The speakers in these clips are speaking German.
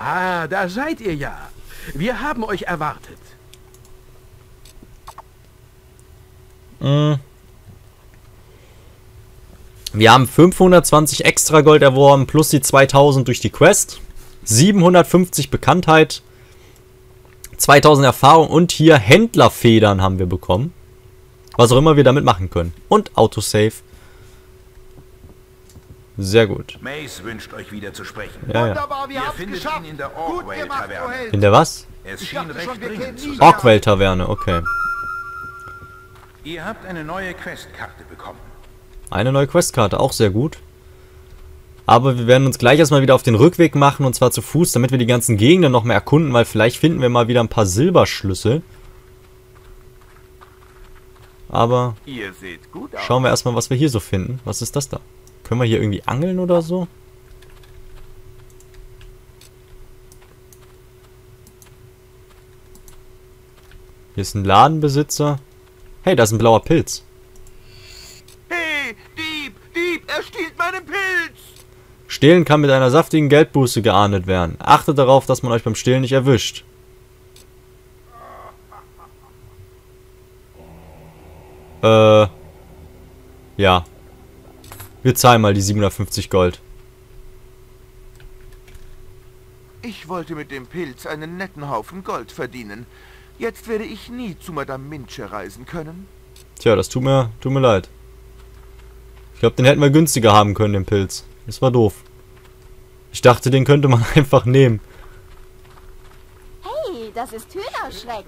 Ah, da seid ihr ja. Wir haben euch erwartet. Mm. Wir haben 520 extra Gold erworben, plus die 2000 durch die Quest. 750 Bekanntheit. 2000 Erfahrung und hier Händlerfedern haben wir bekommen. Was auch immer wir damit machen können. Und Autosave. Sehr gut. Mace wünscht euch wieder zu sprechen. Ja, ja. Wunderbar, wir Ihr findet geschafft. ihn in der gemacht, Taverne. In der was? Es schien recht schon, dringend wieder. Orkwell-Taverne, okay. Ihr habt eine neue Questkarte bekommen. Eine neue Questkarte, auch sehr gut. Aber wir werden uns gleich erstmal wieder auf den Rückweg machen und zwar zu Fuß, damit wir die ganzen Gegenden noch mehr erkunden, weil vielleicht finden wir mal wieder ein paar Silberschlüssel. Aber Ihr seht gut aus. schauen wir erstmal, was wir hier so finden. Was ist das da? Können wir hier irgendwie angeln oder so? Hier ist ein Ladenbesitzer. Hey, da ist ein blauer Pilz. Hey, Dieb, Dieb, er stiehlt meinen Pilz. Stehlen kann mit einer saftigen Geldbuße geahndet werden. Achtet darauf, dass man euch beim Stehlen nicht erwischt. Äh. Ja. Wir zahlen mal die 750 Gold. Ich wollte mit dem Pilz einen netten Haufen Gold verdienen. Jetzt werde ich nie zu Madame Minche reisen können. Tja, das tut mir, tut mir leid. Ich glaube, den hätten wir günstiger haben können, den Pilz. Das war doof. Ich dachte, den könnte man einfach nehmen. Hey, das ist Hühnerschreck.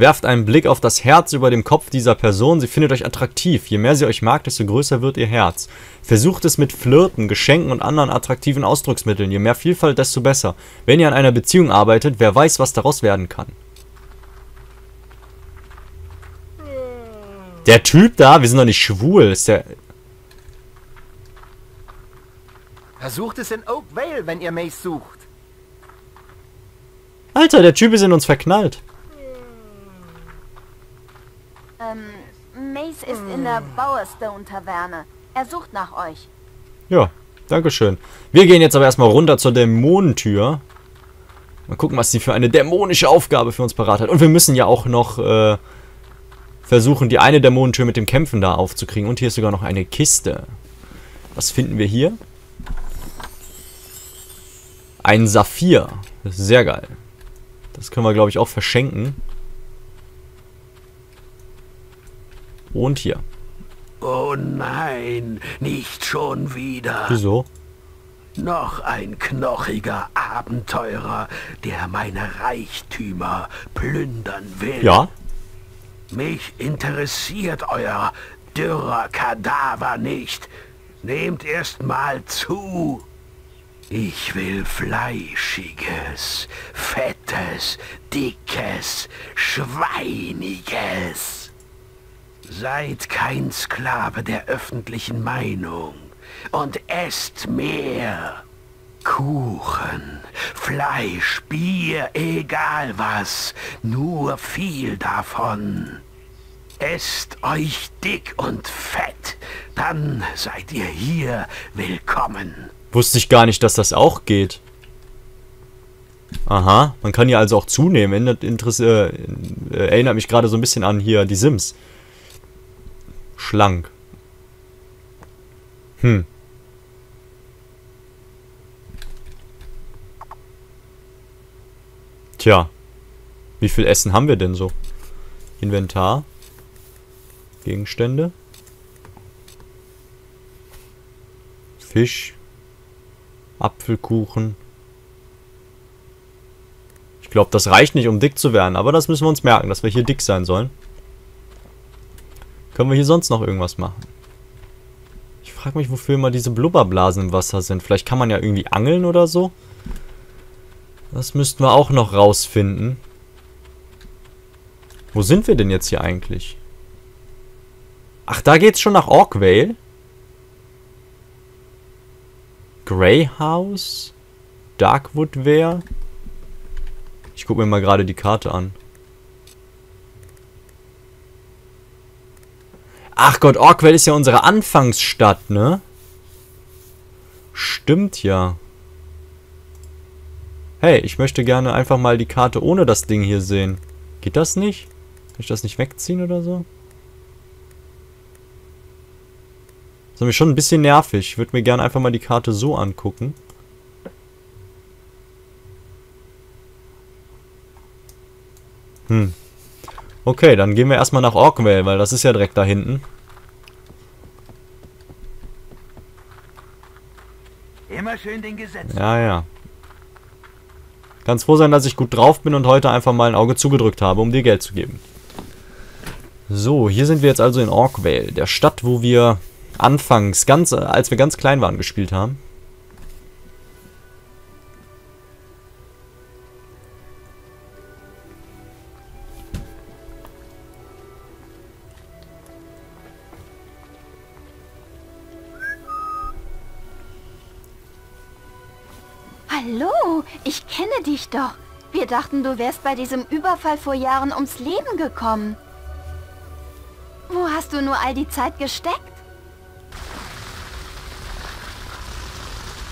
Werft einen Blick auf das Herz über dem Kopf dieser Person. Sie findet euch attraktiv. Je mehr sie euch mag, desto größer wird ihr Herz. Versucht es mit Flirten, Geschenken und anderen attraktiven Ausdrucksmitteln. Je mehr Vielfalt, desto besser. Wenn ihr an einer Beziehung arbeitet, wer weiß, was daraus werden kann. Der Typ da, wir sind doch nicht schwul. Ist der. Versucht es in Oak Vale, wenn ihr Mace sucht. Alter, der Typ ist in uns verknallt. Ähm, Mace ist in der Bowerstone-Taverne. Er sucht nach euch. Ja, Dankeschön. Wir gehen jetzt aber erstmal runter zur Dämonentür. Mal gucken, was sie für eine dämonische Aufgabe für uns parat hat. Und wir müssen ja auch noch äh, versuchen, die eine Dämonentür mit dem Kämpfen da aufzukriegen. Und hier ist sogar noch eine Kiste. Was finden wir hier? Ein Saphir. Das ist sehr geil. Das können wir, glaube ich, auch verschenken. Und hier. Oh nein, nicht schon wieder. Wieso? Noch ein knochiger Abenteurer, der meine Reichtümer plündern will. Ja? Mich interessiert euer dürrer Kadaver nicht. Nehmt erst mal zu. Ich will fleischiges, fettes, dickes, schweiniges. Seid kein Sklave der öffentlichen Meinung und esst mehr. Kuchen, Fleisch, Bier, egal was, nur viel davon. Esst euch dick und fett, dann seid ihr hier willkommen. Wusste ich gar nicht, dass das auch geht. Aha, man kann hier also auch zunehmen. Äh, äh, erinnert mich gerade so ein bisschen an hier die Sims. Schlank. Hm. Tja. Wie viel Essen haben wir denn so? Inventar. Gegenstände. Fisch. Apfelkuchen. Ich glaube, das reicht nicht, um dick zu werden. Aber das müssen wir uns merken, dass wir hier dick sein sollen. Können wir hier sonst noch irgendwas machen? Ich frage mich, wofür immer diese Blubberblasen im Wasser sind. Vielleicht kann man ja irgendwie angeln oder so. Das müssten wir auch noch rausfinden. Wo sind wir denn jetzt hier eigentlich? Ach, da geht's schon nach Orkvale? Grey House? Darkwood Wear? Ich gucke mir mal gerade die Karte an. Ach Gott, Orkwell ist ja unsere Anfangsstadt, ne? Stimmt ja. Hey, ich möchte gerne einfach mal die Karte ohne das Ding hier sehen. Geht das nicht? Kann ich das nicht wegziehen oder so? Das ist nämlich schon ein bisschen nervig. Ich würde mir gerne einfach mal die Karte so angucken. Hm. Okay, dann gehen wir erstmal nach Orkwell, weil das ist ja direkt da hinten. Immer schön den Gesetzen. Ja, ja. Ganz froh sein, dass ich gut drauf bin und heute einfach mal ein Auge zugedrückt habe, um dir Geld zu geben. So, hier sind wir jetzt also in Orkwell, der Stadt, wo wir anfangs, ganz, als wir ganz klein waren, gespielt haben. Doch. Wir dachten, du wärst bei diesem Überfall vor Jahren ums Leben gekommen. Wo hast du nur all die Zeit gesteckt?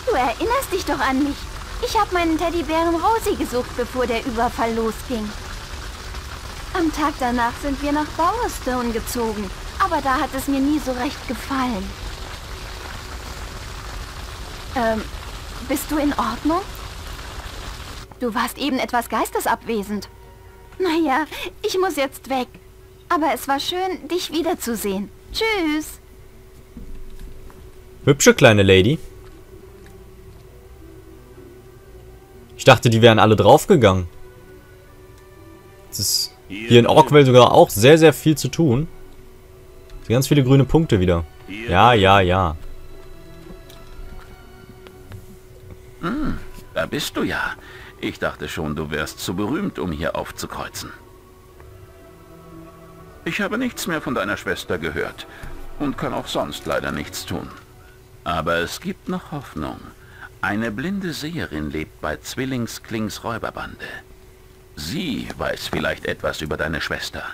Du erinnerst dich doch an mich. Ich habe meinen Teddybären Rosie gesucht, bevor der Überfall losging. Am Tag danach sind wir nach Bowerstone gezogen, aber da hat es mir nie so recht gefallen. Ähm, bist du in Ordnung? Du warst eben etwas geistesabwesend. Naja, ich muss jetzt weg. Aber es war schön, dich wiederzusehen. Tschüss. Hübsche kleine Lady. Ich dachte, die wären alle draufgegangen. Es ist hier in Orkwell sogar auch sehr, sehr viel zu tun. Ganz viele grüne Punkte wieder. Ja, ja, ja. Da bist du ja. Ich dachte schon, du wärst zu berühmt, um hier aufzukreuzen. Ich habe nichts mehr von deiner Schwester gehört und kann auch sonst leider nichts tun. Aber es gibt noch Hoffnung. Eine blinde Seherin lebt bei Zwillingsklings Räuberbande. Sie weiß vielleicht etwas über deine Schwester.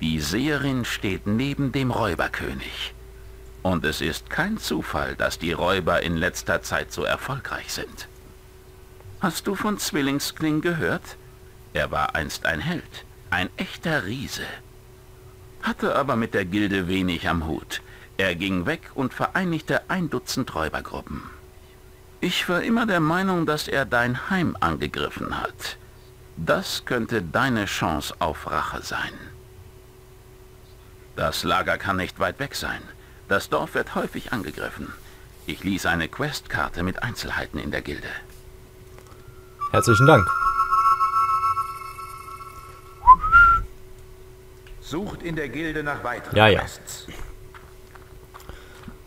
Die Seherin steht neben dem Räuberkönig. Und es ist kein Zufall, dass die Räuber in letzter Zeit so erfolgreich sind. Hast du von Zwillingskling gehört? Er war einst ein Held, ein echter Riese. Hatte aber mit der Gilde wenig am Hut. Er ging weg und vereinigte ein Dutzend Räubergruppen. Ich war immer der Meinung, dass er dein Heim angegriffen hat. Das könnte deine Chance auf Rache sein. Das Lager kann nicht weit weg sein. Das Dorf wird häufig angegriffen. Ich ließ eine Questkarte mit Einzelheiten in der Gilde. Herzlichen Dank. Sucht in der Gilde nach weiteren Ja, ja. Quests.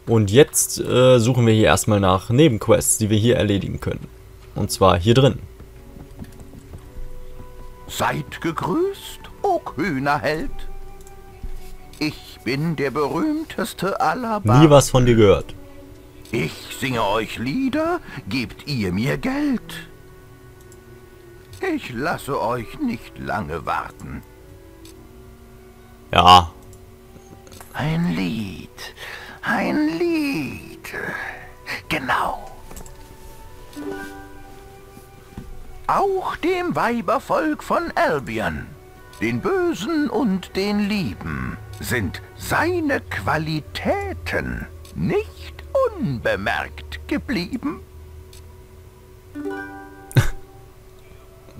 Und jetzt äh, suchen wir hier erstmal nach Nebenquests, die wir hier erledigen können. Und zwar hier drin. Seid gegrüßt, o kühner Held. Ich bin der berühmteste aller Nie Barden. was von dir gehört. Ich singe euch Lieder, gebt ihr mir Geld. Ich lasse euch nicht lange warten. Ja, Ein Lied, ein Lied. Genau. Auch dem Weibervolk von Albion, den Bösen und den Lieben, sind seine Qualitäten nicht unbemerkt geblieben.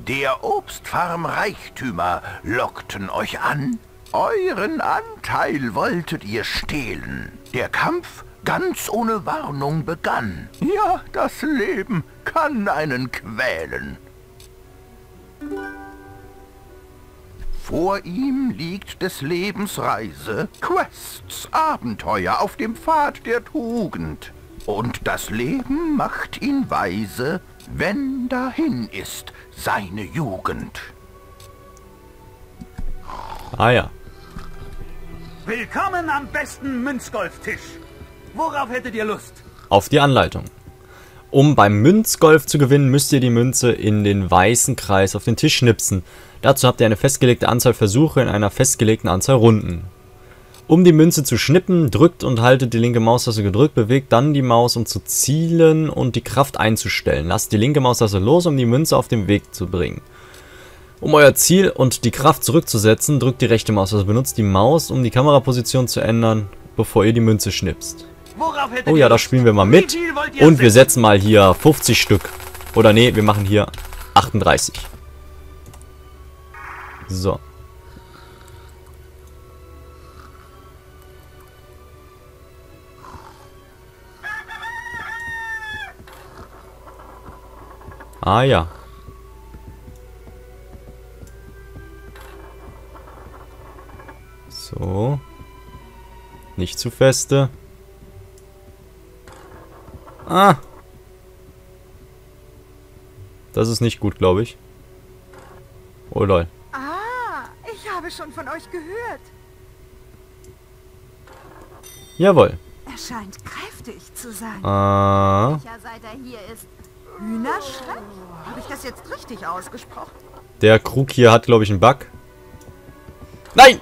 Der Obstfarm Reichtümer lockten euch an. Euren Anteil wolltet ihr stehlen. Der Kampf ganz ohne Warnung begann. Ja, das Leben kann einen quälen. Vor ihm liegt des Lebens Reise, Quests, Abenteuer auf dem Pfad der Tugend. Und das Leben macht ihn weise, wenn dahin ist seine Jugend. ah ja. Willkommen am besten Münzgolftisch. Worauf hättet ihr Lust? Auf die Anleitung. Um beim Münzgolf zu gewinnen, müsst ihr die Münze in den weißen Kreis auf den Tisch schnipsen. Dazu habt ihr eine festgelegte Anzahl Versuche in einer festgelegten Anzahl Runden. Um die Münze zu schnippen, drückt und haltet die linke Maustaste gedrückt, bewegt dann die Maus, um zu zielen und die Kraft einzustellen. Lasst die linke Maustaste los, um die Münze auf den Weg zu bringen. Um euer Ziel und die Kraft zurückzusetzen, drückt die rechte Maustaste. Benutzt die Maus, um die Kameraposition zu ändern, bevor ihr die Münze schnipst. Oh ja, da Lust? spielen wir mal mit. Und wir setzen? setzen mal hier 50 Stück. Oder nee, wir machen hier 38. So. Ah ja. So. Nicht zu feste. Ah. Das ist nicht gut, glaube ich. Oh lol. Ah, ich habe schon von euch gehört. Jawohl. Er scheint kräftig zu sein. Ah. Seit er hier ist. Hühnerschreck? Habe ich das jetzt richtig ausgesprochen? Der Krug hier hat, glaube ich, einen Bug. Nein!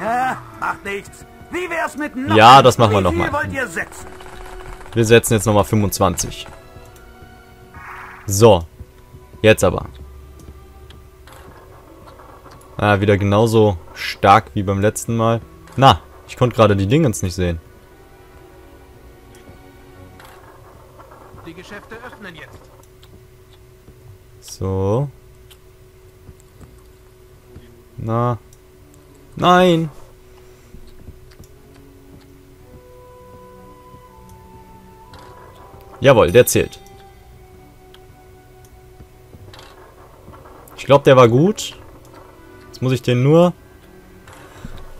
Ja, macht nichts. Wie wär's mit noch Ja, das machen wir Wie noch viel wollt ihr setzen? Wir setzen jetzt nochmal 25. So. Jetzt aber. Ah, wieder genauso stark wie beim letzten Mal. Na, ich konnte gerade die Dingens nicht sehen. Die Geschäfte öffnen jetzt. So. Na. Nein. Jawohl, der zählt. Ich glaube, der war gut. Jetzt muss ich den nur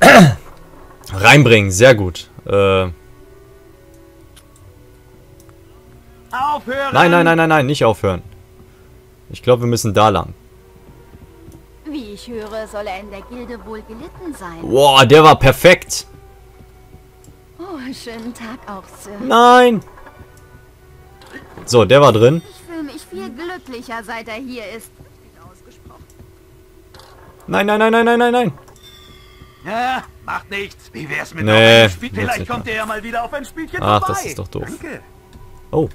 reinbringen. Sehr gut. Äh, Aufhören! nein, nein, nein, nein, nein, nicht aufhören. Ich glaube, wir müssen da lang. Wie ich höre, soll er in der Gilde wohl gelitten sein. Boah, der war perfekt. Oh, schönen Tag auch, Sir. Nein. So, der war drin. Ich fühle mich viel glücklicher, seit er hier ist. Nein, nein, nein, nein, nein, nein, nein. Ja, macht nichts. Wie wär's mit Nee, einem Spiel? Vielleicht nicht kommt ihr ja mal wieder auf ein Spielchen Ach, vorbei. das ist doch doof. Danke. Oh,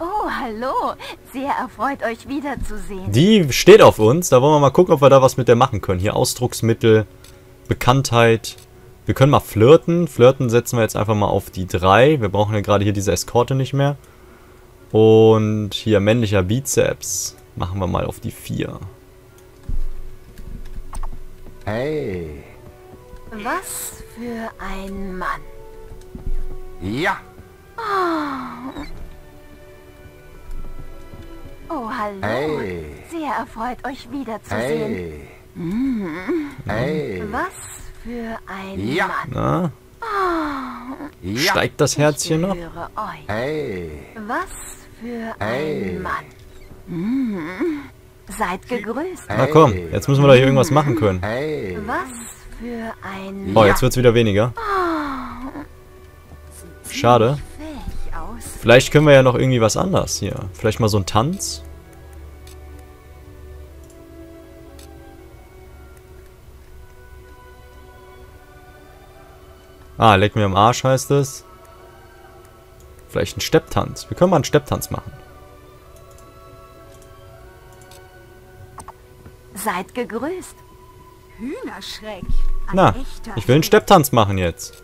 Oh, hallo. Sehr erfreut, euch wiederzusehen. die steht auf uns. Da wollen wir mal gucken, ob wir da was mit der machen können. Hier Ausdrucksmittel, Bekanntheit. Wir können mal flirten. Flirten setzen wir jetzt einfach mal auf die 3. Wir brauchen ja gerade hier diese Eskorte nicht mehr. Und hier männlicher Bizeps. Machen wir mal auf die 4. Hey. Was für ein Mann. Ja. Oh, hallo. Hey. Sehr erfreut, euch wiederzusehen. Hey. Hey. Was für ein Ja. Mann. Na, Ja. steigt das Herzchen noch? Hey. Was für Hey. ein Mann. Hm. Seid gegrüßt. Na komm, jetzt müssen wir da hier irgendwas machen können. Hey. Was für ein Oh, jetzt wird's wieder weniger. Schade. fähig aus. Vielleicht können wir ja noch irgendwie was anderes hier. Vielleicht mal so ein Tanz. Ah, leck mir am Arsch heißt es. Vielleicht ein Stepptanz. Wir können mal einen Stepptanz machen. Seid gegrüßt. Hühnerschreck. Ein Na, ich will einen. Stepptanz machen jetzt.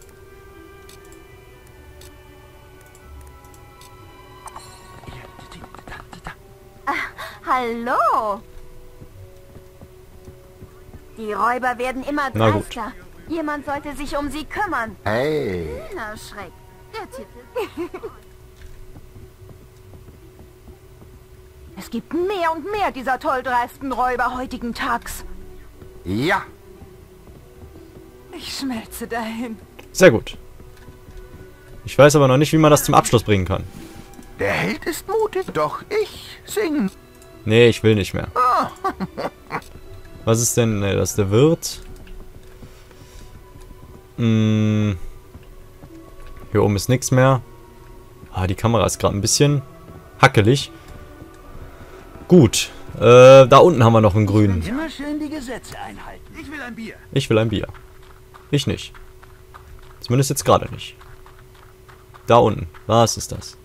Hallo. Die Räuber werden immer dreister. Jemand sollte sich um sie kümmern. Hey. Na, Schreck. Der Titel. Es gibt mehr und mehr dieser tolldreisten Räuber heutigen Tags. Ja. Ich schmelze dahin. Sehr gut. Ich weiß aber noch nicht, wie man das zum Abschluss bringen kann. Der Held ist mutig, doch ich sing. Nee, ich will nicht mehr. Was ist denn? Nee, das ist der Wirt. Hm. Hier oben ist nichts mehr. Ah, die Kamera ist gerade ein bisschen hackelig. Gut. Äh, da unten haben wir noch einen grünen. Immer schön die Gesetze einhalten. Ich will ein Bier. Ich will ein Bier. Ich nicht. Zumindest jetzt gerade nicht. Da unten. Was ist das?